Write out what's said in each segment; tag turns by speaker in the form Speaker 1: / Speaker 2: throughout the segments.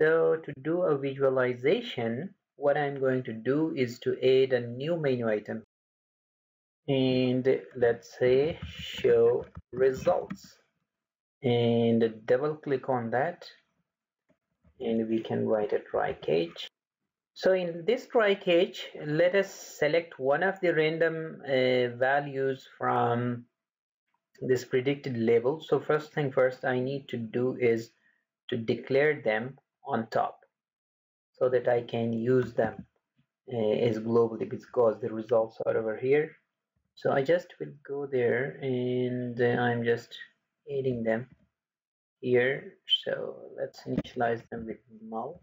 Speaker 1: So to do a visualization, what I'm going to do is to add a new menu item. And let's say show results. And double click on that. And we can write a try catch. So in this try catch, let us select one of the random uh, values from this predicted label. So first thing first I need to do is to declare them on top so that I can use them uh, as globally because the results are over here. So I just will go there and uh, I'm just adding them here. So let's initialize them with null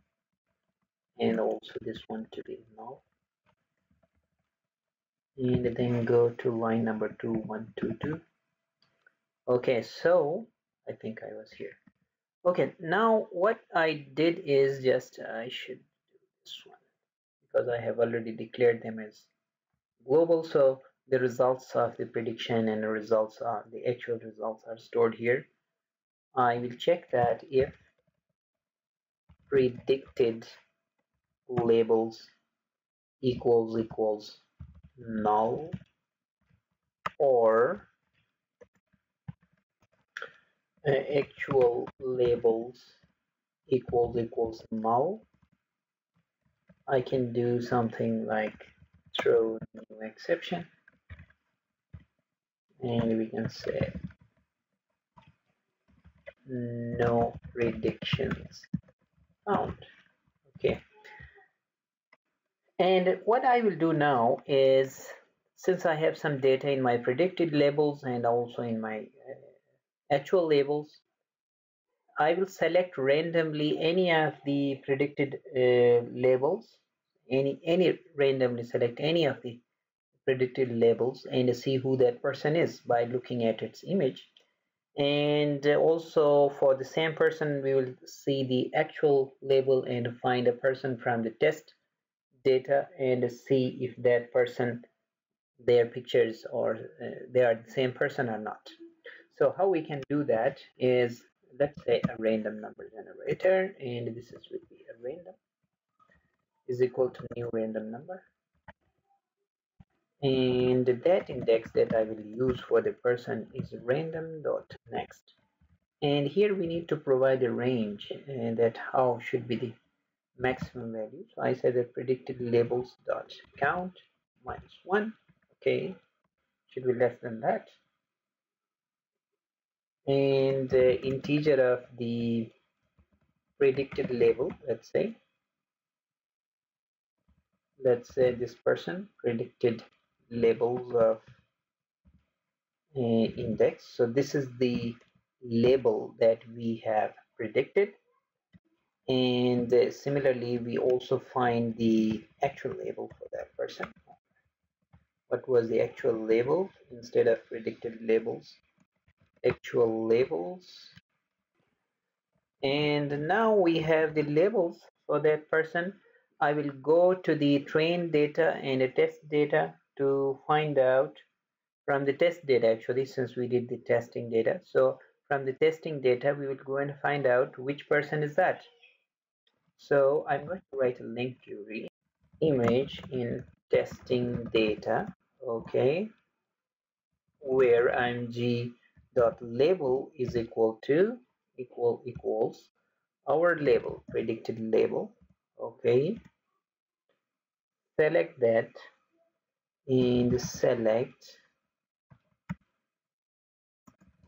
Speaker 1: and also this one to be null and then go to line number 2122 okay so I think I was here okay now what I did is just I should do this one because I have already declared them as global. So the results of the prediction and the results are the actual results are stored here. I will check that if predicted labels equals equals null or actual labels equals equals null I can do something like throw new exception. And we can say no predictions found. Okay. And what I will do now is, since I have some data in my predicted labels and also in my actual labels, I will select randomly any of the predicted uh, labels, any, any randomly select any of the predicted labels and see who that person is by looking at its image. And also for the same person, we will see the actual label and find a person from the test data and see if that person their pictures or uh, they are the same person or not so how we can do that is let's say a random number generator and this is would be a random is equal to new random number and that index that I will use for the person is random dot next and here we need to provide a range and that how should be the maximum value. So I said that predicted labels dot count minus one. Okay, should be less than that. And the integer of the predicted label, let's say, let's say this person predicted labels of uh, index. So this is the label that we have predicted. And uh, similarly we also find the actual label for that person. What was the actual label instead of predicted labels actual labels. And now we have the labels for that person. I will go to the train data and the test data to find out from the test data actually since we did the testing data. So from the testing data we will go and find out which person is that. So I'm going to write a LINQ query image in testing data, okay, where img dot label is equal to equal equals our label predicted label okay? Select that and select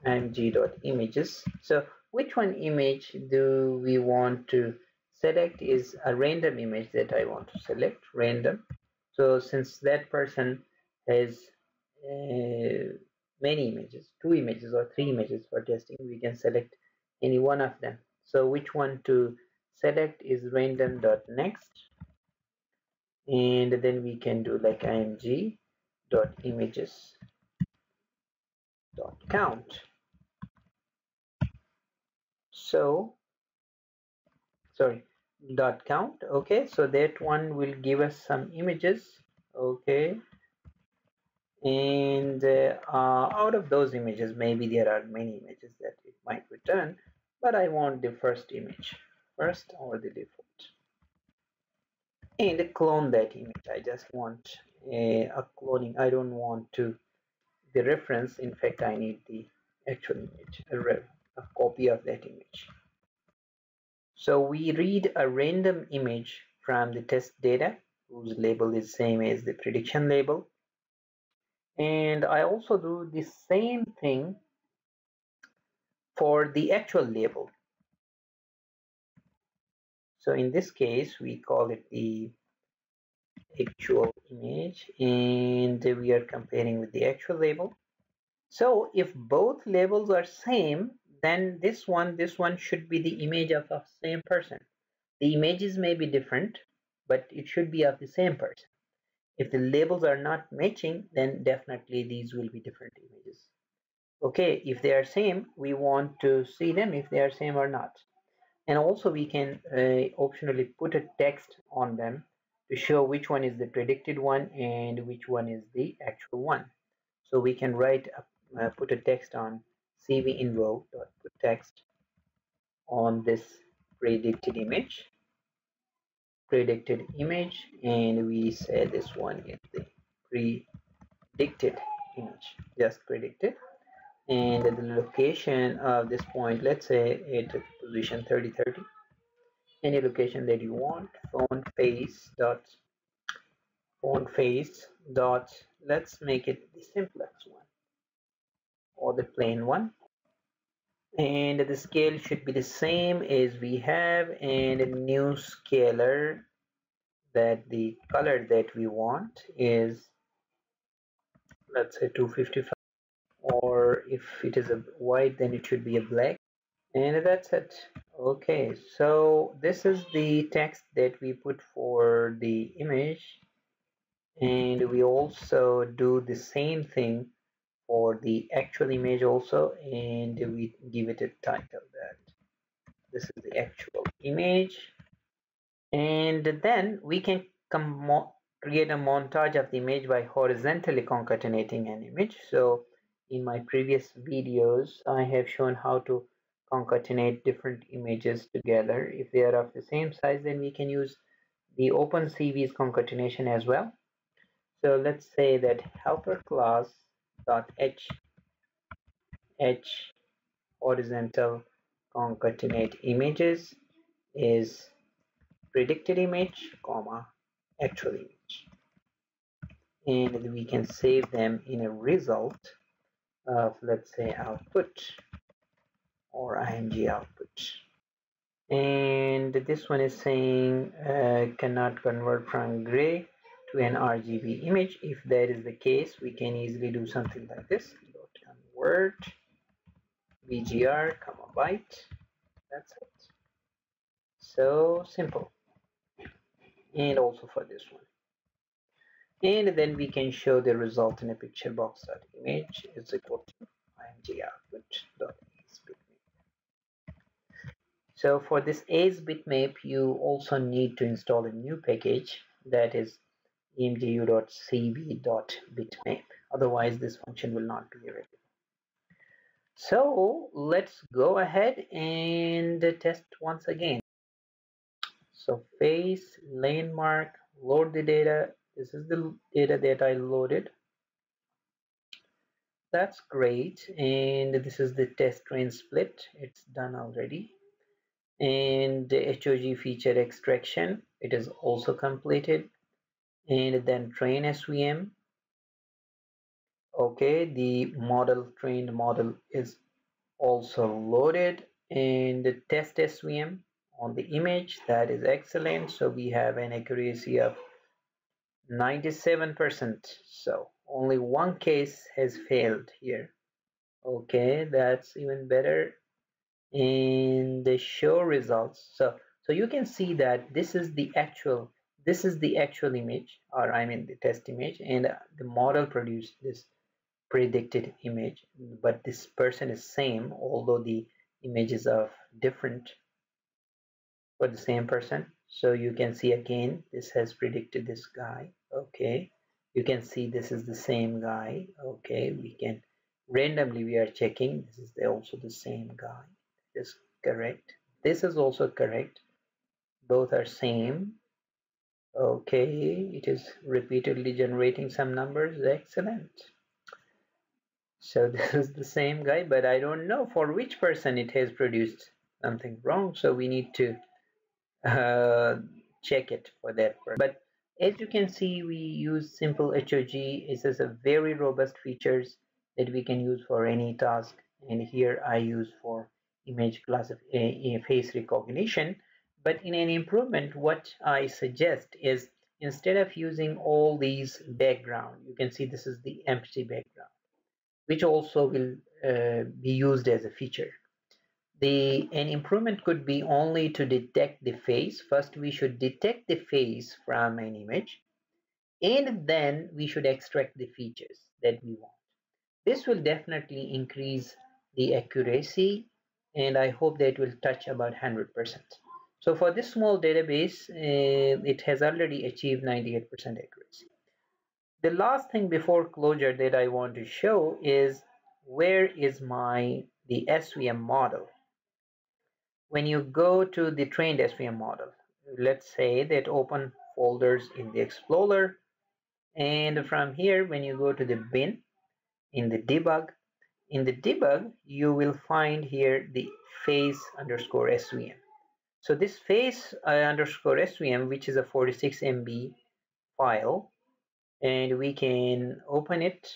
Speaker 1: img dot images. So which one image do we want to select is a random image that I want to select random. So since that person has uh, many images two images or three images for testing. We can select any one of them. So which one to select is random dot next and then we can do like img dot images dot count. So sorry dot count. Okay so that one will give us some images. Okay and uh, uh, out of those images maybe there are many images that it might return but I want the first image first or the default. And clone that image. I just want a, a cloning. I don't want to the reference. In fact I need the actual image a, a copy of that image. So we read a random image from the test data whose label is same as the prediction label and I also do the same thing for the actual label. So in this case we call it the actual image and we are comparing with the actual label. So if both labels are same then this one this one should be the image of the same person. The images may be different but it should be of the same person if the labels are not matching then definitely these will be different images. Okay if they are same we want to see them if they are same or not. And also we can uh, optionally put a text on them to show which one is the predicted one and which one is the actual one. So we can write a, uh, put a text on CvInvoke dot put text on this predicted image predicted image and we say this one is the predicted image. Just predicted. And the location of this point let's say at position 3030 any location that you want phone face dot phone face dot let's make it the simplest one. Or the plain one and the scale should be the same as we have and a new scalar that the color that we want is let's say 255 or if it is a white then it should be a black and that's it. Okay so this is the text that we put for the image and we also do the same thing for the actual image also and we give it a title that this is the actual image. And then we can create a montage of the image by horizontally concatenating an image. So in my previous videos I have shown how to concatenate different images together. If they are of the same size then we can use the OpenCV's concatenation as well. So let's say that helper class dot h h horizontal concatenate images is predicted image comma actual image. And we can save them in a result of let's say output or img output. And this one is saying uh, cannot convert from gray to an RGB image. If that is the case we can easily do something like this. Convert BGR comma byte. That's it. So simple. And also for this one. And then we can show the result in a picture box dot image is equal to img output dot so for this AsBitmap you also need to install a new package that is emgu.cv.bitmap otherwise this function will not be available so let's go ahead and test once again. So face landmark load the data. This is the data that I loaded. That's great. And this is the test train split. It's done already. And the HOG feature extraction it is also completed and then train SVM okay the model trained model is also loaded and the test SVM on the image that is excellent. So we have an accuracy of 97% so only one case has failed here. Okay that's even better. In the show results. So so you can see that this is the actual this is the actual image or I mean the test image and the model produced this predicted image but this person is same although the images are different for the same person. So you can see again this has predicted this guy okay? You can see this is the same guy okay? We can randomly we are checking this is the, also the same guy. Is correct? This is also correct. Both are same okay it is repeatedly generating some numbers. Excellent. So this is the same guy but I don't know for which person it has produced something wrong so we need to uh, check it for that but as you can see we use simple HOG it has a very robust features that we can use for any task. And here I use for image class of a face recognition but in an improvement what I suggest is instead of using all these background you can see this is the empty background which also will uh, be used as a feature. The an improvement could be only to detect the face. First we should detect the face from an image and then we should extract the features that we want. This will definitely increase the accuracy and I hope that will touch about 100%. So for this small database, uh, it has already achieved 98% accuracy. The last thing before closure that I want to show is where is my the SVM model. When you go to the trained SVM model, let's say that open folders in the Explorer and from here when you go to the bin in the debug in the debug, you will find here the face underscore svm. So this face underscore svm, which is a 46 MB file, and we can open it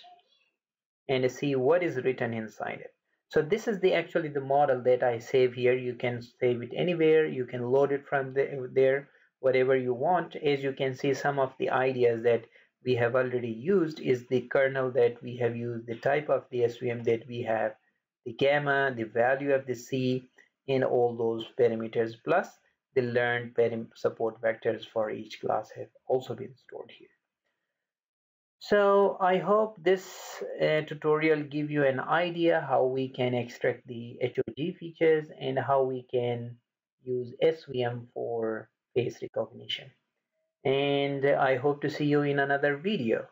Speaker 1: and see what is written inside it. So this is the actually the model that I save here. You can save it anywhere. You can load it from the, there, whatever you want. As you can see, some of the ideas that we have already used is the kernel that we have used, the type of the SVM that we have, the gamma, the value of the C in all those parameters, plus the learned support vectors for each class have also been stored here. So I hope this uh, tutorial give you an idea how we can extract the HOG features and how we can use SVM for face recognition and I hope to see you in another video.